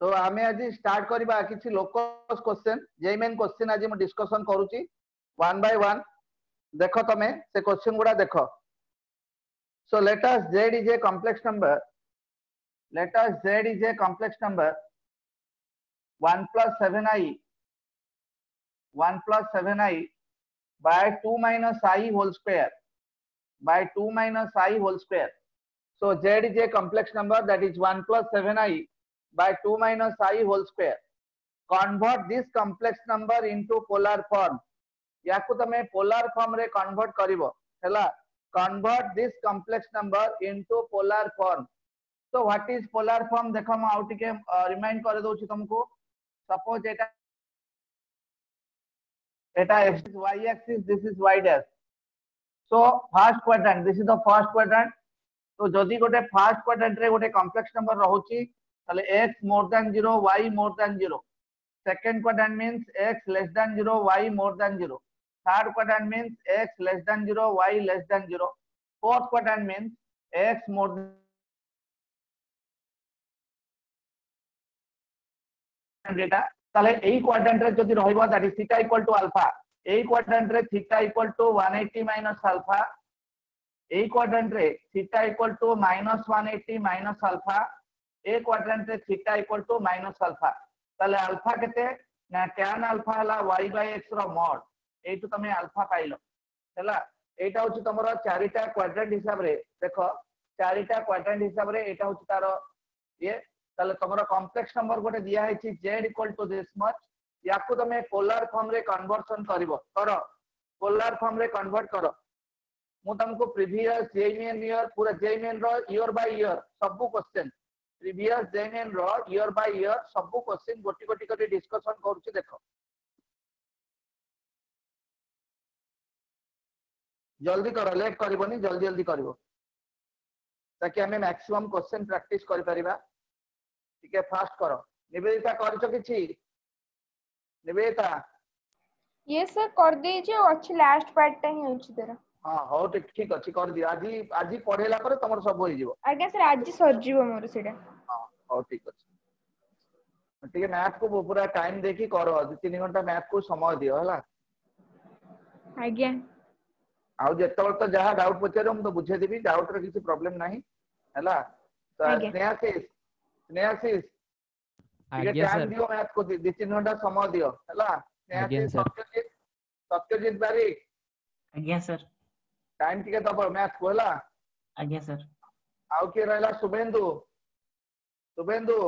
तो आम आज स्टार्ट किसी लोकस क्वेश्चन जेमेन क्वेश्चन आज डिस्कसन कर देख तमें से क्वेश्चन गुड़ा देख so let's Z is a complex number let's Z is a complex number one plus seven I one plus seven I by two minus I whole square by two minus I whole square so Z is a complex number that is one plus seven I by 2 minus i whole square. Convert this complex number into polar form. याकु तमे polar form रे convert करिवो हैला convert this complex number into polar form. So what is polar form देखो हम आउ टिके remind कर दउछि तुमको suppose Etah Etah x is y axis this is y dash so first quadrant this is the first quadrant तो जदि गोटे first quadrant रे गोटे कॉम्प्लेक्स नंबर रहउछि তাহলে x more than 0 y more than 0 second quadrant means X less than 0 y more than 0 third quadrant means X less than 0 y less than 0 fourth quadrant means x more than data এই কোয়াড্রান্টে যদি রহিব alpha এই কোয়াড্রান্টে theta equal to 180 minus alpha এই কোয়াড্রান্টে theta equal to minus 180 minus alpha A କ୍ୱାଡ୍ରାଣ୍ଟରେ theta equal to minus alpha ତାହେଲେ alpha କେତେ ନା tan alpha ହେଲା ୱାଇ ବାଇ ଏକ୍ସ ର ମଡ ଏଇଠୁ ତମେ ଆଲଫା ପାଇଲ ହେଲା ଏଇଟା ହଉଛି ତମର ଚାରିଟା କ୍ୱାଡ୍ରାଣ୍ଟ ହିସାବରେ ଦେଖ ଚାରିଟା କ୍ୱାଡ୍ରାଣ୍ଟ ହିସାବରେ ଏଇଟା ହଉଛି ତାର ଇଏ ତାହେଲେ ତମର କମ୍ପ୍ଲେକ୍ସ ନମ୍ବର ଗୋଟେ ଦିଆ ହେଇଛି Z equal to this much ୟାକୁ ତମେ ପୋଲାର ଫର୍ମରେ କନଭର୍ସନ କରିବ କର ପୋଲାର ଫର୍ମରେ କନଭର୍ଟ କର ମୁଁ ତମକୁ ପ୍ରିଭିୟସ୍ ଜେଇମିଏନ୍ ଇୟର ପୁରା ଜେଇମିଏନ୍ ର ଇୟର ବାଇ ଇୟର ସବୁ question row year by year सब question previous जेएनएन row year by year सब क्वेश्चन गोटी गोटी कर डिस्कशन करूची देखो जल्दी करो लेट करबनी जल्दी जल्दी करबो ताकि हमें मैक्सिमम क्वेश्चन प्रैक्टिस कर परिबा ठीक है फास्ट करो निवेदिता करछो किछि निवेदिता यस सर कर दे जे अछि लास्ट पार्ट टा ही अछि तेरा ହଁ ହଉ ଠିକ ଅଛି କରିଦିଅ ଆଜି ଆଜି ପଢେଇଲା ପରେ ତମର ସବୁ ହେଇଯିବ ଆଜ୍ଞା ସାର୍ ଆଜି ସରିଯିବ ମୋର ସେଇଟା ହଁ ହଉ ଠିକ ଅଛି ଟିକେ ମ୍ୟାଥ କୁ ପୁରା ଟାଇମ ଦେଇକି କର ଦି ତିନି ଘଣ୍ଟା ମ୍ୟାଥ କୁ ସମୟ ଦିଅ ହେଲା ଆଜ୍ଞା ଆଉ ଯେତେବେଳେ ତ ଯାହା ଡାଉଟ ପଚାରିବ ମୁଁ ତ ବୁଝେଇ ଦେବି ଡାଉଟ ର କିଛି ପ୍ରୋବ୍ଲେମ ନାହିଁ ହେଲା ସ୍ନେହାଶିଷ ସ୍ନେହାଶିଷ ଟିକେ ଟାଇମ ଦିଅ ମ୍ୟାଥ କୁ ଦି ତିନି ଘଣ୍ଟା ସମୟ ଦିଅ ହେଲା ସ୍ନେହାଶିଷ ସତ୍ୟଜିତ ସତ୍ୟଜିତ ବାରିକ ଆଜ୍ଞା ସାର୍ ಟೈಮ್ ಟಿಕೆ ತಪ್ಪ ಮ್ಯಾಚ್ ಕು ହେଲା ଆଜ୍ଞା ସାର୍ ଆଉ କିଏ ରହିଲା ଶୁଭେନ୍ଦୁ ଶୁଭେନ୍ଦୁ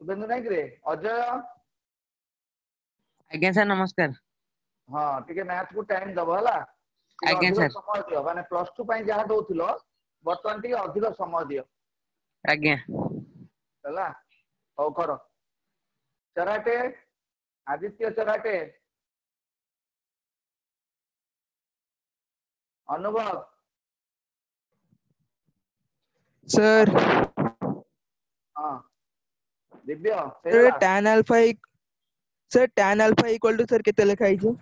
ଶୁଭେନ୍ଦୁ ନାଇଁ କିରେ ଅଜୟ ଆଜ୍ଞା ସାର୍ ନମସ୍କାର ହଁ ଟିକେ ମ୍ୟାଚ୍ କୁ ଟାଇମ୍ ଦବ ହେଲା ଆଜ୍ଞା ସାର୍ ସମୟ ଦିଅ ମାନେ ପ୍ଲସ୍ ଟୁ ପାଇଁ ଯାହା ଦଉଥିଲ ବର୍ତ୍ତମାନ ଟିକେ ଅଧିକ ସମୟ ଦିଅ ଆଜ୍ଞା ହେଲା ହଉ କର ଚରାଟେ Aditya ଚରାଟେ Anubhav sir Divya sir tan alpha sir tan alpha equal to sir केते लिखाइजे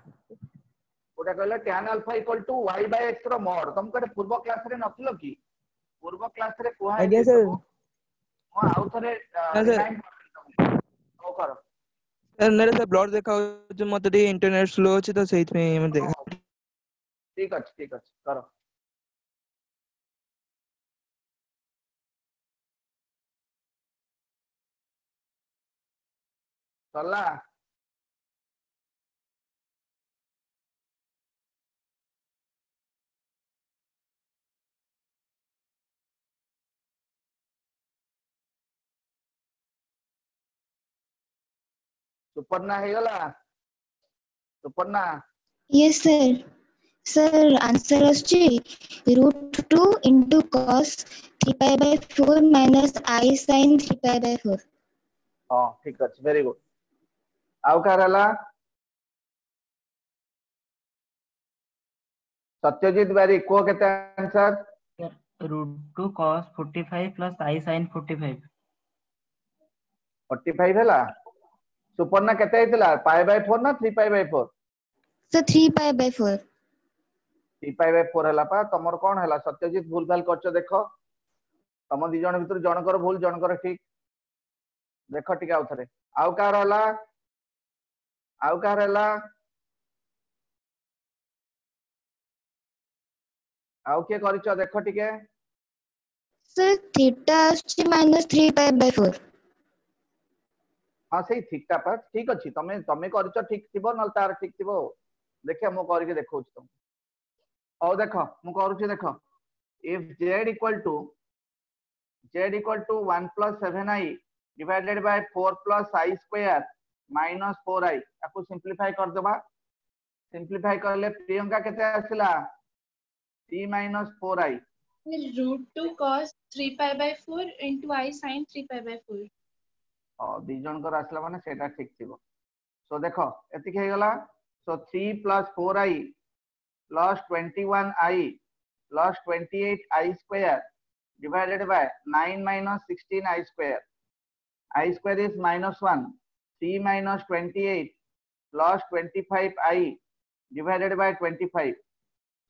ওটা কইলা tan alpha equal to y by x র মড তমকরে পূর্ব ক্লাস রে নছিল কি পূর্ব ক্লাস রে কোহা আজ্ঞা স্যার মো আউ থরে রিমাইন্ড করতে তমকরে স্যার মেরে সব ব্লড দেখাও যে মতে ইন্টারনেট স্লো হচ্ছে তো সেইত মে দেখো ঠিক আছে ঠিক আছে কারো সালা ya lah, tu pernah. Yes sir. Sir, answer ଆସୁଛି root 2 into cos 3 pi by 4 minus i sin 3 pi by 4. ହଁ ଠିକ ଅଛି ଭେରି ଗୁଡ ଆଉ କାହାର ହେଲା ସତ୍ୟଜିତ ବାରିକ କୁହ କେତେ answer root two cos forty five plus i sine forty five forty five ହେଲା ସୁପର୍ଣ୍ଣା କେତେ ହେଇଥିଲା ପାଏ ବାଇ ଫୋର ନା three pi by four So 3 pi by 4. three pi by four হল তোমার কোণ হল সত্যজিৎ ভুল ভালো করছ দেখ ତମ ଦି ଜଣ ଭିତରୁ ଜଣଙ୍କର ଭୁଲ ଜଣଙ୍କର ଠିକ ଦେଖ ଟିକେ ଆଉ ଥରେ ଆଉ କାହାର ହେଲା ଆଉ କାହାର ହେଲା ଆଉ କିଏ କରିଛ ଦେଖ ଟିକେ ସାର୍ ଥିଟା ଆସୁଛି -3/4 ହଁ ସେଇ ଥିଟା ପା ଠିକ ଅଛି ତମେ ତମେ କରିଛ ଠିକ ଥିବ ନହେଲେ ତାର ଠିକ ଥିବ ଦେଖିଆ ମୁଁ କରିକି ଦେଖଉଛି ତମକୁ ହଉ ଦେଖ ମୁଁ କରୁଛି ଦେଖ if z equal to z equal to 1 plus 7i divided by 4 plus i square minus 4i ତାକୁ simplify କରିଦବା simplify କଲେ ପ୍ରିୟଙ୍କା କେତେ ଆସିଲା 3 minus 4i root 2 cos 3 pi by 4 into i sin 3 pi by 4. ହଁ ଦି ଜଣଙ୍କର ଆସିଲା ମାନେ ସେଇଟା ଠିକ ଥିବ ସୋ ଦେଖ ଏତିକି ହେଇଗଲା show 3 plus 4i plus 21i plus 28i square divided by 9 minus 16i square. i square is minus 1. 3 minus 28 plus 25i divided by 25.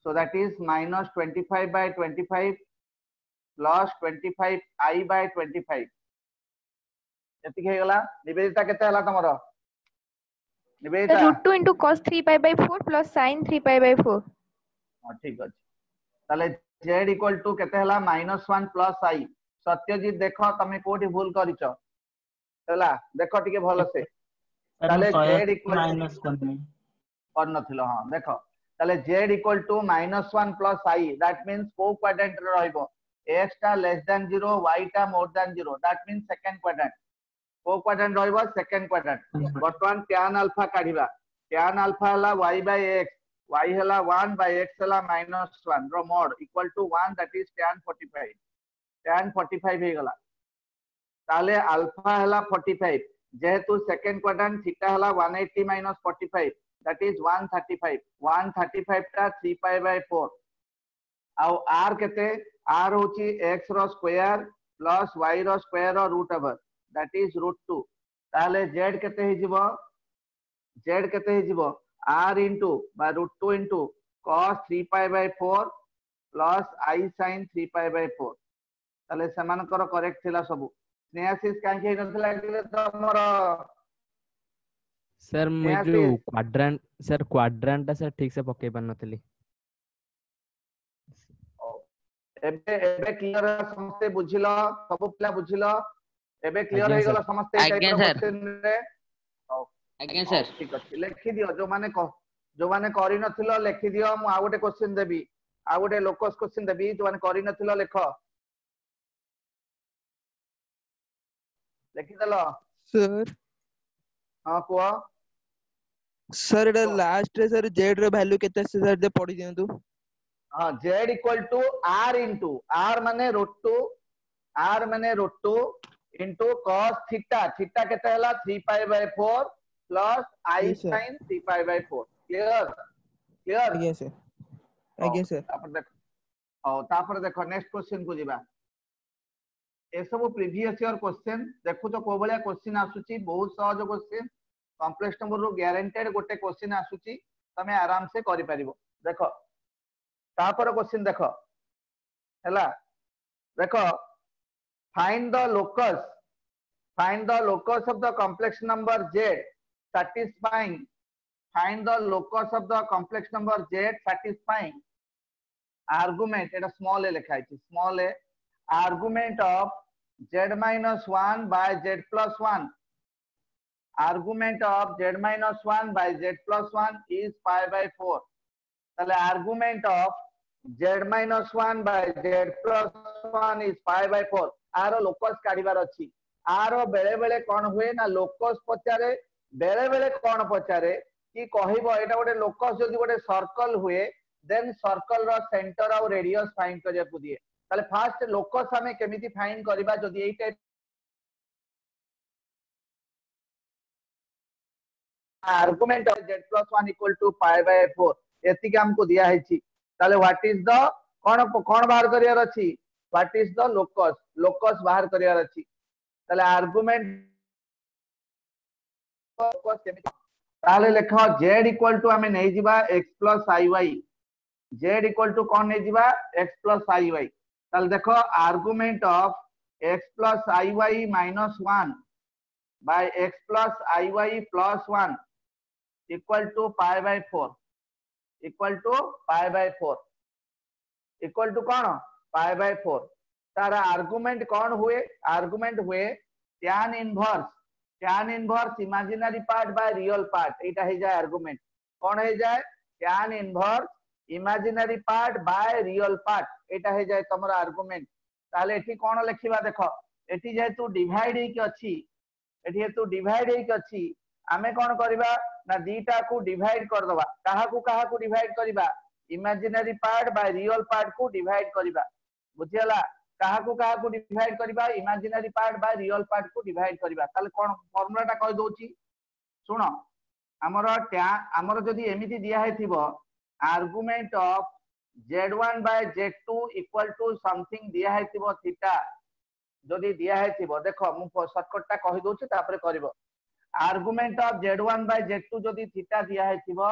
So that is minus 25 by 25 plus 25i by 25. Nivedita root 2 into cos 3 pi by 4 plus sin 3 pi by 4 ହଁ ଠିକ ଅଛି ତାହେଲେ z equal to କେତେ ହେଲା minus 1 plus i Satyajit ଦେଖ ତମେ କୋଉଠି ଭୁଲ କରିଛ ହେଲା ଦେଖ ଟିକେ ଭଲସେ सर ତାହେଲେ ମୁଁ z 100 equal ମାଇନସ୍ କରିଦେବି କରିନଥିଲ ହଁ ଦେଖ ତାହେଲେ z equal to minus 1 plus i that means କୋଉ quadrant ରେ ରହିବ x ଟା less than 0 y ଟା more than 0 that means second quadrant କୋଉ quadrant ରହିବ second quadrant ବର୍ତ୍ତମାନ tan alpha କାଢିବା tan alpha ହେଲା y by x y ହେଲା 1 by x ହେଲା minus 1 ର mod equal to 1 that is tan 45 tan 45 ହେଇଗଲା ତାହେଲେ alpha ହେଲା 45 ଯେହେତୁ second quadrant theta ହେଲା 180 minus 45 that is 135 135 ଟା 3 pi by 4 ଆଉ r କେତେ r ହଉଛି x ର ସ୍କୋୟାର ପ୍ଲସ୍ y ର ସ୍କୋୟାର ର root over that is root 2 ତାହେଲେ z କେତେ ହେଇଯିବ z କେତେ ହେଇଯିବ r into ବା root 2 into cos 3 pi by 4 plus i sin 3 pi by 4 ତାହେଲେ ସେମାନଙ୍କର କରେକ୍ଟ ଥିଲା ସବୁ ସ୍ନେହାସିସ୍ କାହିଁକି ହେଇନଥିଲା କହିଲେ ତମର ସାର୍ ମୁଁ ନିହାତି। ଯୋଉ କ୍ୱାଡ୍ରାଣ୍ଟ ସାର୍ କ୍ୱାଡ୍ରାଣ୍ଟ ଟା ସାର୍ ଠିକ ସେ ପକେଇ ପାରିନଥିଲି ଏବେ ଏବେ କ୍ଲିୟର ସମସ୍ତେ ବୁଝିଲ ସବୁ ପିଲା ବୁଝିଲ ଏବେ କ୍ଲିୟର ହେଇଗଲା ସମସ୍ତେ ଆଜ୍ଞା ସାର୍ ଠିକ ଅଛି ଲେଖିଦିଅ ଯୋଉମାନେ ଯୋଉମାନେ କରିନଥିଲ ଲେଖିଦିଅ ମୁଁ ଆଉ ଗୋଟେ କୋଶ୍ଚିନ୍ ଦେବି ଆଉ ଗୋଟେ ଲୋକସ୍ କୋଶ୍ଚିନ୍ ଦେବି ଯୋଉମାନେ କରିନଥିଲ ଲେଖ ଲେଖିଦେଲ ସାର୍ ହଁ କୁହ ସାର୍ ଏଟା ଲାଷ୍ଟରେ ସାର୍ ଜେଡ୍ ର ଭ୍ୟାଲ୍ୟୁ କେତେ ଆସିଛି ସାର୍ ଟିକେ ପଢି ଦିଅନ୍ତୁ ହଁ Z equal to R into R ମାନେ √2 ଆର୍ ମାନେ √2 into cos theta theta କେତେ ହେଲା 3 pi by 4 plus i Yes, sir. sin 3 pi by 4 clear clear ଆଜ୍ଞା ସାର୍ ଆଜ୍ଞା ସାର୍ ତାପରେ ଦେଖ ହଉ ତାପରେ ଦେଖ ନେକ୍ସଟ କ୍ୱେଶ୍ଚିନ୍ କୁ ଯିବା ଏସବୁ ପ୍ରିଭିୟସ୍ ଇୟର କ୍ୱେଶ୍ଚିନ୍ ଦେଖୁଛ କୋଉ ଭଳିଆ କ୍ୱେଶ୍ଚିନ୍ ଆସୁଛି ବହୁତ ସହଜ କ୍ୱେଶ୍ଚିନ୍ କମ୍ପ୍ଲେକ୍ସ ନମ୍ବରରୁ ଗ୍ୟାରେଣ୍ଟେଡ୍ ଗୋଟେ କ୍ୱେଶ୍ଚିନ୍ ଆସୁଛି ତମେ ଆରାମସେ କରିପାରିବ ଦେଖ ତାପରେ କ୍ୱେଶ୍ଚିନ୍ ଦେଖ ହେଲା ଦେଖ find the locus find the locus of the complex number z satisfying find the locus of the complex number z satisfying argument এটা small a লেখা আছে small a argument of z minus 1 by z plus 1 argument of z minus 1 by z plus 1 is pi by 4 তাহলে argument of z minus 1 by z plus 1 is pi by 4 ଆର locus କାଢିବାର ଅଛି ଆର ବେଳେ ବେଳେ କଣ ହୁଏ ନା ଲୋକସ୍ ପଚାରେ ବେଳେ ବେଳେ କଣ ପଚାରେ କି କହିବ ଏଇଟା ଗୋଟେ ଲୋକସ୍ ଯଦି ଗୋଟେ ସର୍କଲ ହୁଏ ଦେନ୍ ସର୍କଲ ର ସେଣ୍ଟର ଆଉ ରେଡିୟସ୍ ଫାଇଣ୍ଡ କରିବାକୁ ଦିଏ ତାହେଲେ ଫାଷ୍ଟ ଲୋକସ୍ ଆମେ କେମିତି ଫାଇଣ୍ଡ କରିବା ଯଦି ଏଇ type argument of z plus 1 equal to pi by 4 ଏତିକି ଆମକୁ ଦିଆ ହେଇଛି ତାହେଲେ what is the କଣ କଣ ବାହାର କରିବାର ଅଛି what is the locus? Locus bahar kariyar achi tale argument locus kemiti তাহলে লেখ জেড ইকুয়াল টু আমি নেইযা X plus I Y Z equal to কন নেইযা এক্স প্লস আই ওয়াই তাহলে দেখো argument of X plus I Y minus one by X plus I Y plus one equal to pi by four equal to pi by four equal to কোণ pi by 4 तार argument कौन हुए argument हुए tan inverse tan inverse imaginary part by real part एटा हे जाय argument कौन हे जाय tan inverse imaginary part by real part एटा हे जाय तमर आर्गुमेंट ताले एठी कोन लिखिबा देखो एठी जेहेतु डिवाइड हेकी अछि एठी हेतु डिवाइड हेकी अछि आमे कोन करबा ना दीटा को डिवाइड कर दबा काहा को काहा को डिवाइड करबा imaginary part by real part ବୁଝିଗଲା କାହାକୁ କାହାକୁ ଡିଭାଇଡ କରିବା ଇମାଜିନାରୀ ପାର୍ଟ ବା ରିଅଲ ପାର୍ଟ କୁ ଡିଭାଇଡ କରିବା ତାହେଲେ କଣ ଫର୍ମୁଲାଟା କହିଦଉଛି ଶୁଣ ଆମର ଆମର ଯଦି ଏମିତି ଦିଆ ହେଇଥିବ argument of Z one by Z two equal to something ଦିଆ ହେଇଥିବ ଥିଟା ଯଦି ଦିଆ ହେଇଥିବ ଦେଖ ମୁଁ ସର୍ଟକଟ୍ଟା କହିଦଉଛି ତାପରେ କରିବ argument of Z one by Z two ଯଦି ଥିଟା ଦିଆ ହେଇଥିବ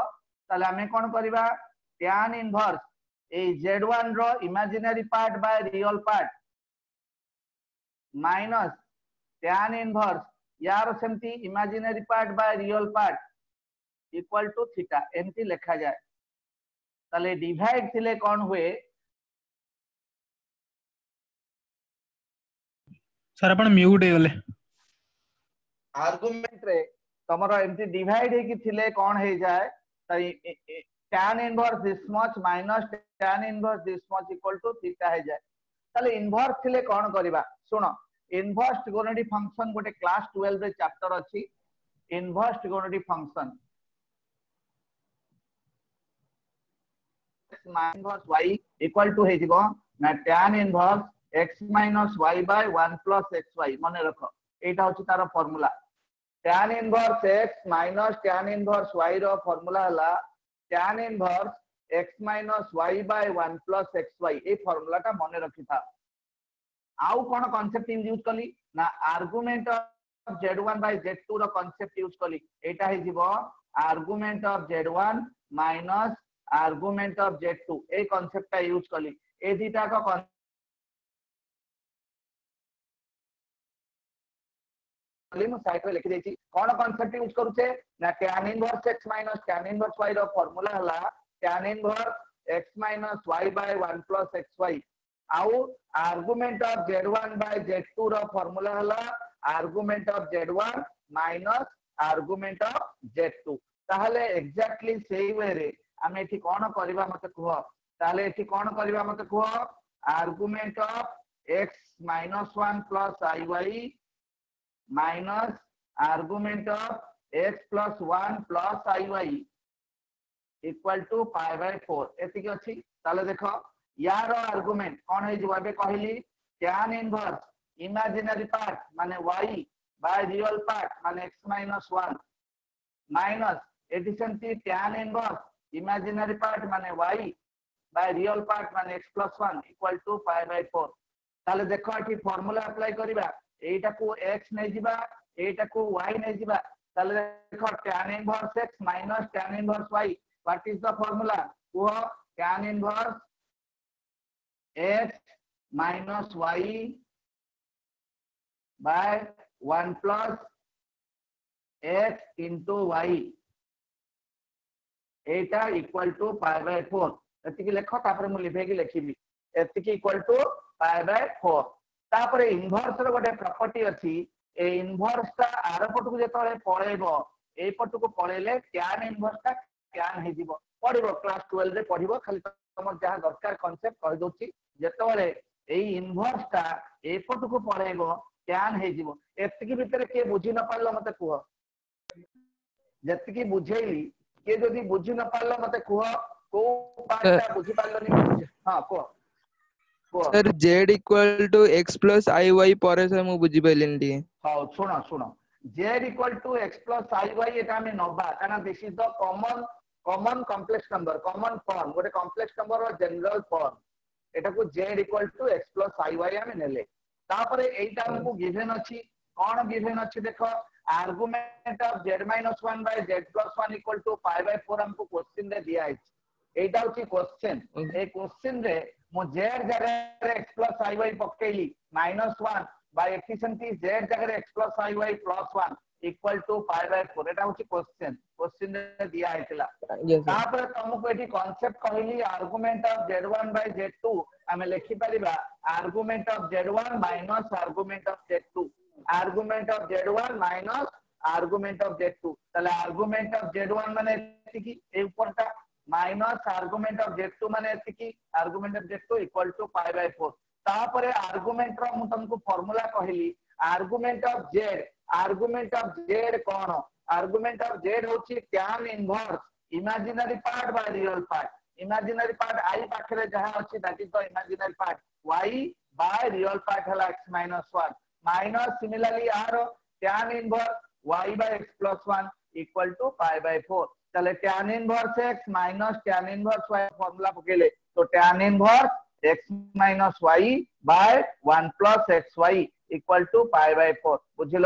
ତାହେଲେ ଆମେ କଣ କରିବା ଟ୍ୟାନ୍ ଇନଭର୍ସ ताले हमें कोन करबा tan इनवर्स ए z1 row imaginary part by real part minus tan inverse यार सेमती imaginary part by real part equal to theta एमती लिखा जाए ताले डिवाइड थिले कोन हुए सर अपन म्यूट हे गले आर्गुमेंट रे तमरो एमती डिवाइड हे कि थिले कोन हे जाए ताई tan inverse this much minus tan inverse this much equal to theta हे जाय ताले इनवर्स थिले कोन करबा सुनो इनवर्स ट्रिगोनोमेट्री फंक्शन गोटे क्लास 12 रे chapter inverse trigonometric function x minus y equal to हे जिवो ना tan inverse x minus y by 1 plus xy মনে রাখো এটা হচ্ছে তার formula tan inverse x minus tan inverse y র ফর্মুলা হলা tan inverse x minus y by 1 plus xy এই ফর্মুলা টা মনে রাখিথা আউ কোন কনসেপ্ট ইউজ কলি? না argument of z1 by z2 র কনসেপ্ট ইউজ কলি। এটা হই যিব argument of z1 minus argument of z2 এই কনসেপ্টটা ইউজ কলি। এই দুইটা ବୋଲି ମୁଁ ସାଇଟ୍ ରେ ଲେଖି ଦେଇଛି କଣ କନସେପ୍ଟ ୟୁଜ କରୁଛେ ନା tan inverse x tan inverse y ର ଫର୍ମୁଲା ହେଲା tan inverse x minus y by 1 plus xy ଆଉ argument of z1 by z2 ର ଫର୍ମୁଲା ହେଲା argument of z1 minus argument of z2 ତାହେଲେ ଏକ୍ସାକ୍ଟଲି ସେଇ ୱେରେ ଆମେ ଏଠି କଣ କରିବା ମତେ କୁହ ତାହେଲେ ଏଠି କଣ କରିବା ମତେ କୁହ argument of x minus 1 plus iy minus argument of x plus 1 plus iy equal to pi by 4 ଏତିକି ଅଛି ତାହେଲେ ଦେଖ ୟାର ଆର୍ଗୁମେଣ୍ଟ କଣ ହେଇଯିବ ଏବେ କହିଲି tan inverse imaginary part ମାନେ y by real part ମାନେ x minus 1 minus ଏଠି ସେମିତି tan inverse imaginary part ମାନେ y by real part ମାନେ x plus 1 equal to pi by 4 ତାହେଲେ ଦେଖ ଏଠି ଫର୍ମୁଲା ଆପ୍ଲାଏ କରିବା ଏଇଟାକୁ x ନେଇଯିବା ଏଇଟାକୁ y ନେଇଯିବା ତାହେଲେ ଦେଖ tan inverse x minus tan inverse y what is the formula. Of tan inverse, x minus y by 1 plus x into y. এটা equal to pi by four এতিকি লেখ, তারপরে মু লিভাইকি লিখিবি। এতিকি equal to pi by four তারপরে inverse র গোটে property অছি এই ইনভর্স টা আর পটকু যেতবে পড়াইব। এই পটকু পড়াইলে ট্যান ইনভর্স টা tan ହେଇଯିବ ପଢିବ କ୍ଲାସ 12 ରେ ପଢିବ ଖାଲି ତମର ଯାହା ଦରକାର କନସେପ୍ଟ କହି ଦଉଛି ଯେତେବେଳେ ଏଇ ଇନଭର୍ସ ଟା এই ପଟକୁ ପଳେଇବ tan ହେଇଯିବ ଏତିକି ଭିତରେ କିଏ ବୁଝି ନ ପାରିଲ ମତେ କୁହ ଯେତିକି ବୁଝେଇଲି କିଏ ଯଦି ବୁଝି ନ ପାରିଲ ମତେ କୁହ କୋଉ ପାର୍ଟଟା ବୁଝି ପାରିଲନି ହଁ କୁହ କୁହ sir z equal to x plus i y ପରେ sir ମୁଁ ବୁଝିପାରିଲିନି ଟିକେ ହଉ ଶୁଣ ଶୁଣ z equal to x plus iy এটা আমি নবা কারণ this is the common common complex number, common form, what a complex number or general form. এটাকু z equal to x plus iy আমি নেলে তারপরে এইটা আমাকে গিভেন আছে কোন গিভেন আছে দেখো argument of z minus 1 by z plus 1 equal to pi by 4 আমাকে কোশ্চেন রে দিয়া আছে এইটা হচ্ছে কোশ্চেন এই কোশ্চেন রে মু z জায়গায় x plus iy পকাইলি minus 1 by এফিসিয়েন্সি z জায়গায় x plus iy plus 1 equal to pi by 4 ଏଟା ହଉଛି question question ରେ ଦିଆ ହେଇଥିଲା yes sir ତାପରେ ତମକୁ ଏଠି କନସେପ୍ଟ କହିଲି argument of z1 by z2 ଆମେ ଲେଖି ପାରିବା argument of z1 minus argument of z2 argument of z1 minus argument of z2 ତାହେଲେ ଆର୍ଗୁମେଣ୍ଟ ଅଫ z1 ମାନେ ଏତିକି ଏଇ ଉପରଟା ମାଇନସ ଆର୍ଗୁମେଣ୍ଟ ଅଫ z2 ମାନେ ଏତିକି argument of z2 equal to pi Bai 4 ତାପରେ ଆର୍ଗୁମେଣ୍ଟ ର ମୁଁ ତମକୁ ଫର୍ମୁଲା କହିଲି argument of z argument of z କଣ ଆର୍ଗୁମେଣ୍ଟ ଅଫ z ହଉଛି tan inverse imaginary part by real part imaginary part i ପାଖରେ ଯାହା ଅଛି that is the imaginary part y by real part ହେଲା x minus 1 minus similarly r tan inverse y by x plus 1 equal to pi by 4 তাহলে tan inverse x minus tan inverse y formula পকেইলে তো tan inverse x minus y by 1 plus xy equal to pi by 4 বুঝিল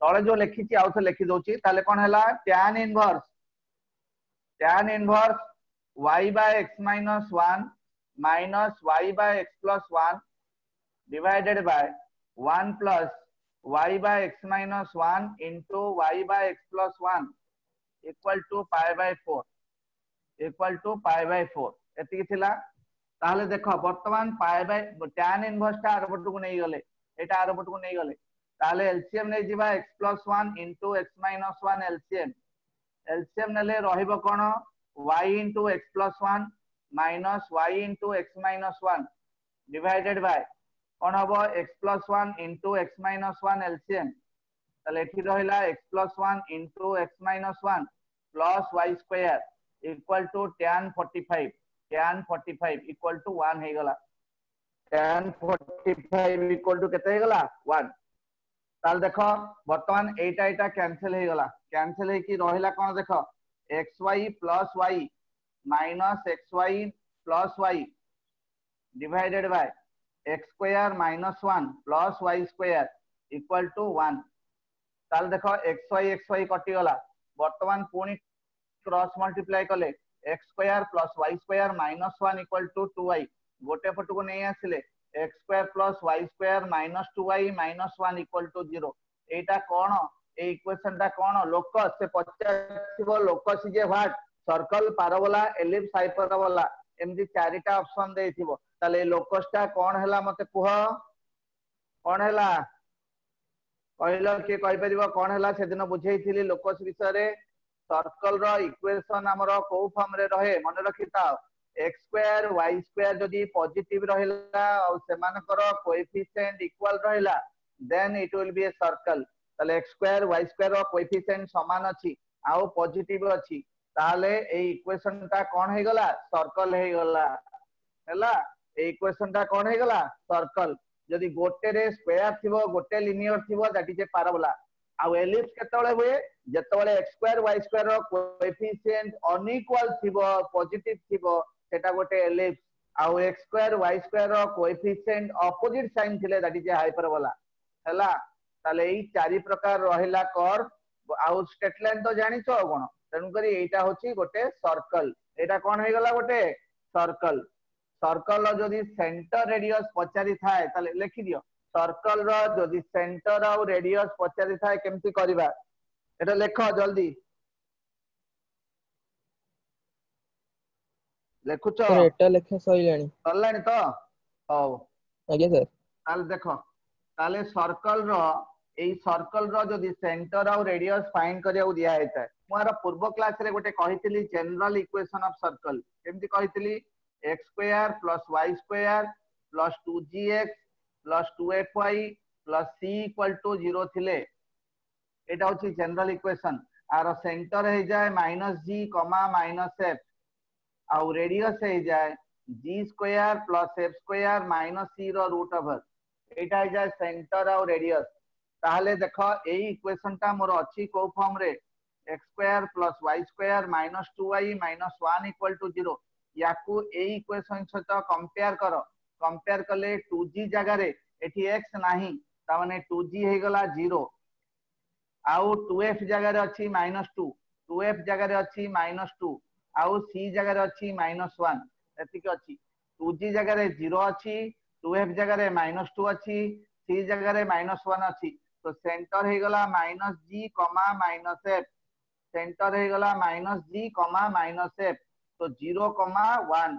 ତଳେ ଯୋଉ ଲେଖିଛି ଆଉଥରେ ଲେଖି ଦଉଛି ତାହେଲେ କଣ ହେଲା tan inverse tan inverse y by x minus 1 minus y by x plus 1 divided by 1 plus y by x minus 1 into y by x plus 1 equal to pi by 4 equal to pi by 4 ଏତିକି ଥିଲା ତାହେଲେ ଦେଖ ବର୍ତ୍ତମାନ pi by tan inverse ଟା ଆର ପଟକୁ ନେଇଗଲେ ଏଇଟା ଆର ପଟକୁ ନେଇଗଲେ ତାହେଲେ LCM ନେଇଯିବା x plus 1 into x minus 1 LCM LCM ନେଲେ ରହିବ କଣ y into x plus 1 minus y into x minus 1 divided by କଣ ହବ x plus 1 into x minus 1 LCM ତାହେଲେ ଏଠି ରହିଲା x plus 1 into x minus 1 plus y square equal to tan 45 tan 45 equal to 1 ହେଇଗଲା tan 45 equal to କେତେ ହେଇଗଲା 1 তাহলে দেখ, বর্তমান এইটা এইটা ক্যানসেল হইগলা ক্যানসেল হইকি রহিলা কোন দেখ? xy plus y minus xy plus y divided by x square minus 1 plus y square equal to 1 তাহলে দেখ, xy xy কটি গলা? বর্তমান পুনি ক্রস মাল্টিপ্লাই কলে x square plus y square minus 1 equal to 2y গোটে পটুকু নেই আসলে x square plus y square minus 2y minus 1 equal to 0 এইটা কোন এই ইকুয়েশনটা কোন লোকস সে পচারছিব locus is a what circle parabola ellipse hyperbola এমনি চারিটা অপশন দেইথিব তাহলে এই লোকসটা কোন হেলা মতে কুহ কোন হেলা কইল কি কই পারিব কোন হেলা সেদিন বুঝাইছিলি লোকস বিষয়ে সার্কল র ইকুয়েশন আমার কোউ ফর্ম রে রহে মনে রাখিতাও ମନେ ରଖିଥାଅ ଏକ୍ସ ସ୍କୋୟାର ୱାଇ ସ୍କୋୟାର ଯଦି ପଜିଟିଭ ରହିଲା ଆଉ ସେମାନଙ୍କର କୋଏଫିସିଏଣ୍ଟ ଇକ୍ୱାଲ ରହିଲା then it will be a circle ତାହେଲେ ଏକ୍ସ ସ୍କୋୟାର ୱାଇ ସ୍କୋୟାର ର କୋଏଫିସିଏଣ୍ଟ ସମାନ ଅଛି ଆଉ ପଜିଟିଭ ଅଛି ତାହେଲେ ଏଇ ଇକ୍ୱେସନ ଟା କଣ ହେଇଗଲା ସର୍କଲ ହେଇଗଲା ହେଲା ଏଇ ଇକ୍ୱେସନ ଟା କଣ ହେଇଗଲା ସର୍କଲ ଯଦି ଗୋଟେରେ ସ୍କୋୟାର ଥିବ ଗୋଟେ ଲିନିୟର ଥିବ ଦ୍ୟାଟ୍ ଇଜ ଏ ପାରାବୋଲା ଆଉ ଏଲିପ୍ସ କେତେବେଳେ ହୁଏ ଯେତେବେଳେ x ସ୍କୋୟାର y ସ୍କୋୟାର ର କୋଏଫିସିଏଣ୍ଟ ଅନଇକ୍ୱାଲ ଥିବ ପଜିଟିଭ ଥିବ ସେଟା ଗୋଟେ ଏଲିପ୍ସ ଆଉ x ସ୍କୋୟାର y ସ୍କୋୟାର ର କୋଏଫିସିଏଣ୍ଟ ଅପୋଜିଟ ସାଇନ୍ ଥିଲେ ଦ୍ୟାଟ୍ ଇଜ ଏ ହାଇପରବୋଲା ହେଲା ତାହେଲେ ଏଇ ଚାରି ପ୍ରକାର ରହିଲା କର୍ଭ ଆଉ ଷ୍ଟ୍ରେଟ ଲାଇନ ତ ଜାଣିଛ ଆଉ କଣ ତେଣୁକରି ଏଇଟା ହଉଛି ଗୋଟେ ସର୍କଲ ଏଇଟା କଣ ହେଇଗଲା ଗୋଟେ ସର୍କଲ ସର୍କଲ ର ଯଦି ସେଣ୍ଟର ରେଡିୟସ ପଚାରିଥାଏ ତାହେଲେ ଲେଖିଦିଅ ସର୍କଲ ର ଯଦି ସେଣ୍ଟର ଆଉ ରେଡିୟସ ପଚାରିଥାଏ କେମିତି କରିବା এটা ଲେଖ ଜଲ୍ଦି ଲେଖୁଛ ସାର୍ ଏଟା ଲେଖା ସରିଲାଣି ସରିଲାଣି ତ ହଉ ଆଜ୍ଞା ସାର୍ ତାହେଲେ ଦେଖ ତାହେଲେ ସର୍କଲ ର ଏଇ ସର୍କଲ ର ଯଦି ସେଣ୍ଟର ଆଉ ରେଡିୟସ ଫାଇଣ୍ଡ କରିବାକୁ ଦିଆ ହେଇଥାଏ ମୁଁ ଆର ପୂର୍ବ କ୍ଲାସ ରେ ଗୋଟେ କହିଥିଲି ଜେନେରାଲ ଇକ୍ୱେସନ ଅଫ ସର୍କଲ କେମିତି କହିଥିଲି x square plus y square plus two g x plus two f y plus c equal to zero ଥିଲେ এটা হচ্ছে জেনারেল ইকুয়েশন আর সেন্টার হয়ে যায় minus g comma minus f ଆଉ ରେଡିୟସ ହେଇଯାଏ g square plus f square minus c ର root over ଏଇଟା ହେଇଯାଏ ସେଣ୍ଟର ଆଉ ରେଡିୟସ୍ ତାହେଲେ ଦେଖ ଏଇ ଇକ୍ୱେସନ ଟା ମୋର ଅଛି କୋଉ ଫର୍ମ ରେ x square plus y square minus two y minus one equal to zero ୟାକୁ ଏଇ ଇକ୍ୱେସନ ସହିତ କମ୍ପେୟାର କର କମ୍ପେୟାର କଲେ ଟୁ ଜି ଜାଗାରେ ଏଠି x ନାହିଁ ତାମାନେ ଟୁ ଜି ହେଇଗଲା ଜିରୋ ଆଉ ଟୁ ଏଫ୍ ଜାଗାରେ ଅଛି ମାଇନସ୍ ଟୁ ଟୁ ଏଫ୍ ଜାଗାରେ ଅଛି ମାଇନସ୍ ଟୁ ଆଉ ସି ଜାଗାରେ ଅଛି ମାଇନସ୍ ୱାନ୍ ଏତିକି ଅଛି ଟୁ ଜି ଜାଗାରେ ଜିରୋ ଅଛି ଟୁ ଏଫ୍ ଜାଗାରେ ମାଇନସ୍ ଟୁ ଅଛି ସି ଜାଗାରେ ମାଇନସ୍ ୱାନ୍ ଅଛି ତ ସେଣ୍ଟର ହେଇଗଲା minus g comma minus f centre ହେଇଗଲା minus g comma minus f ତ zero comma one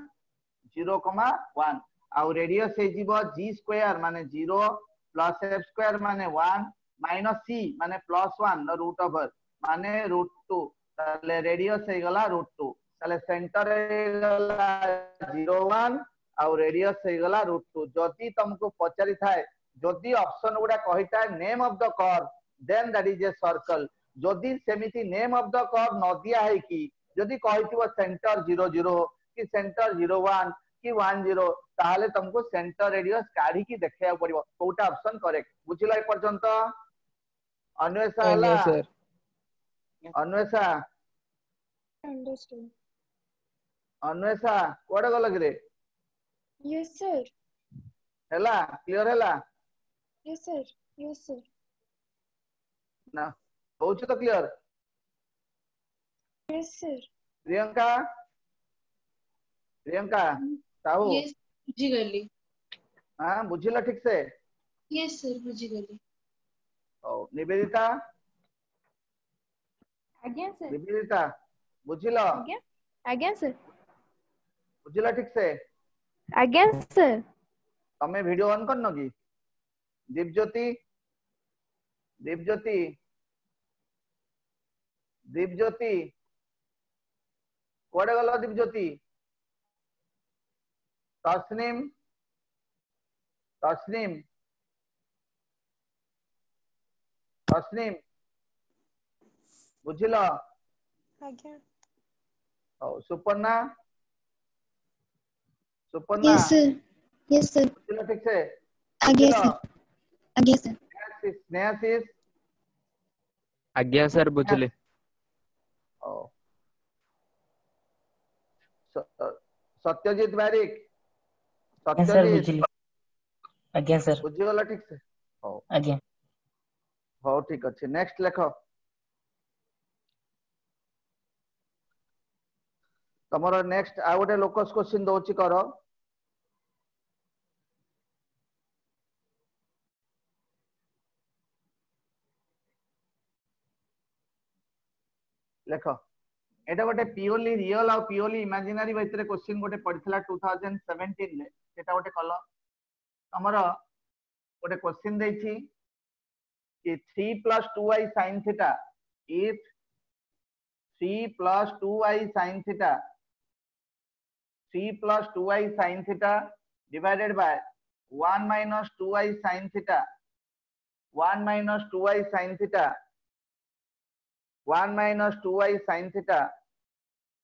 zero comma one ଆଉ ରେଡିୟସ୍ ହେଇଯିବ ଜି ସ୍କୋୟାର ମାନେ ଜିରୋ ପ୍ଲସ୍ ଏଫ୍ ସ୍କୋୟାର ମାନେ ୱାନ୍ ମାଇନସ୍ ସି ମାନେ ପ୍ଲସ୍ ୱାନ୍ ରୁଟ୍ ଓଭର ମାନେ root two ତାହେଲେ radius ହେଇଗଲା ରୁଟ୍ ଟୁ ତାହେଲେ ସେଣ୍ଟର ହେଇଗଲା ଜିରୋ ୱାନ୍ ଆଉ ରେଡିୟସ୍ ହେଇଗଲା ରୁଟ୍ ଟୁ ଯଦି ତମକୁ ପଚାରିଥାଏ ଯଦି ଅପସନ ଗୁଡା କହିଥାଏ name of the curve then that is a circle ଯଦି ସେମିତି ନେମ୍ ଅଫ ଦ କର୍ଭ ନ ଦିଆ ହେଇକି ଯଦି କହିଥିବ ସେଣ୍ଟର ଜିରୋ ଜିରୋ କି ସେଣ୍ଟର ଜିରୋ ୱାନ୍ କି ୱାନ୍ ଜିରୋ ତାହେଲେ ତମକୁ ସେଣ୍ଟର ରେଡିୟସ୍ କାଢିକି ଦେଖେଇବାକୁ ପଡିବ କୋଉଟା ଅପସନ କରେକ୍ଟ ବୁଝିଲ ଏ ପର୍ଯ୍ୟନ୍ତ ଅନ୍ୱେଷା ହେଲା ଆଜ୍ଞା ସାର୍ ଅନ୍ୱେଷା Understood. ଅନ୍ୱେଷା କୁଆଡେ ଗଲ କିରେ Yes, sir. ହେଲା କ୍ଲିୟର ହେଲା Yes, sir. Yes, sir. ନା ହଉଛି ତ clear Yes, sir. Priyanka Priyanka Sahu yes ବୁଝିଗଲି ହଁ ବୁଝିଲ ଠିକ ସେ yes sir ବୁଝିଗଲି ହଉ ନିବେଦିତା ଆଜ୍ଞା sir. ନିବେଦିତା ବୁଝିଲ ଆଜ୍ଞା ଆଜ୍ଞା sir. ବୁଝିଲ ଠିକ ସେ ଆଜ୍ଞା sir. ତମେ ଭିଡିଓ ଅନ୍ କରିନ କି ଦୀପଜ୍ୟୋତି ଦୀପଜ୍ୟୋତି ଦୀପଜ୍ୟୋତି କୁଆଡେ ଗଲ ଦୀପଜ୍ୟୋତି ତସ୍ନିମ ତସ୍ନିମ ତସ୍ନିମ ବୁଝିଲ ଆଜ୍ଞା ହଉ Suparna Suparna yes sir yes sir चलो फिक्स है आज्ञा सर आज्ञा सर नया स्नेहाशीष आज्ञा सर बुझले ओ। सत्यजीत बारिक सत्यजित? आज्ञा सर बुझिगला ठीक से? हो। आज्ञा हो ठीक अच्छे। नेक्स्ट लेखो। ତମର ନେକ୍ସଟ ଆଉ ଗୋଟେ ଲୋକସ କୋଶ୍ଚିନ୍ ଦଉଛି କର ଲେଖ ଏଇଟା ଗୋଟେ ପିଓରଲି ରିଅଲ ଆଉ ପିଓରଲି ଇମାଜିନାରୀ ଭିତରେ କୋଶ୍ଚିନ୍ ଗୋଟେ ପଡିଥିଲା ଟୁ ଥାଉଜେଣ୍ଡ ସେଭେଣ୍ଟିନରେ ସେଟା ଗୋଟେ କଲ ତମର ଗୋଟେ କୋଶ୍ଚିନ୍ ଦେଇଛି कि 3 plus 2i sin theta if 3 plus 2i sin theta 3 plus 2i sin theta divided by 1 minus 2i sin theta 1 minus 2i sin theta 1 minus 2i sin theta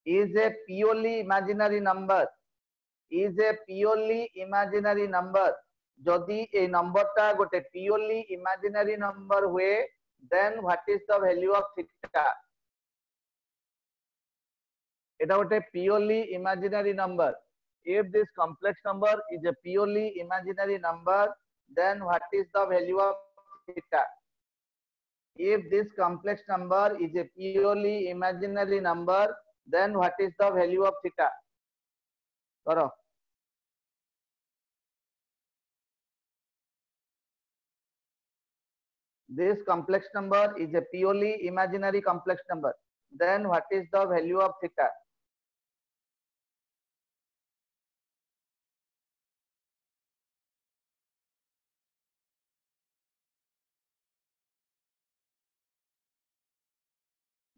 is a purely imaginary number is a purely imaginary number যদি এই নম্বরটা গোটে purely imaginary number হুয়ে then what is the value of theta এটা গোটে purely imaginary number if this complex number is a purely imaginary number then what is the value of theta if this complex number is a purely imaginary number then what is the value of theta करो this complex number is a purely imaginary complex number then what is the value of theta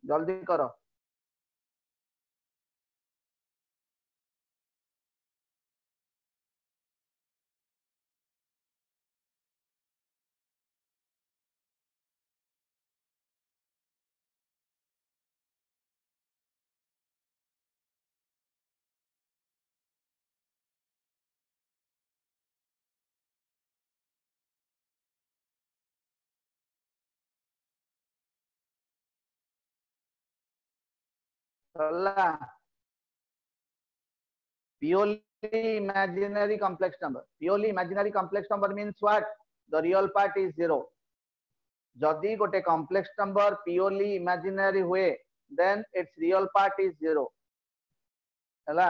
जल्दी करो। Solla. Purely imaginary complex number. Purely imaginary complex number means what? The real part is zero. যদি গোটে complex number purely imaginary হুয়ে then its real part is zero ହେଲା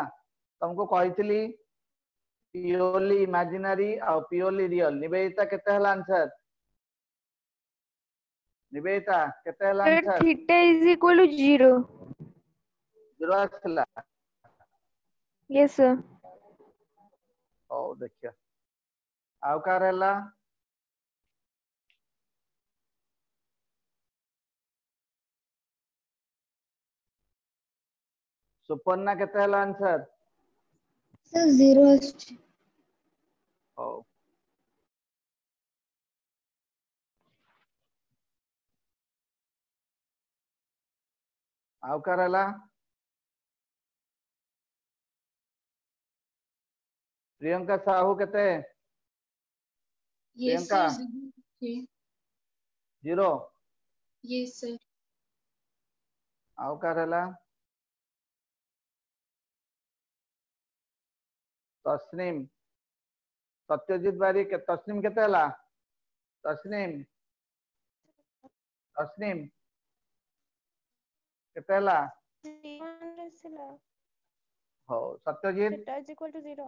ତମକୁ କହିଥିଲି purely imaginary or purely real nibeta kete hala answer nibeta kete hala answer theta is equal to 0 दुर्वासला yes sir ओ देखियो। आउ का रहला सुपर्णा केते हला आंसर सर ज़ीरो अछि ओ आउ का रहला प्रियंका साहू कहते हैं। प्रियंका? ज़ीरो? यस का रहला तस्नीम। सत्यजित बारी के तस्नीम कहते हला तस्नीम। तस्नीम। कहते हला हो Satyajit? Equal to zero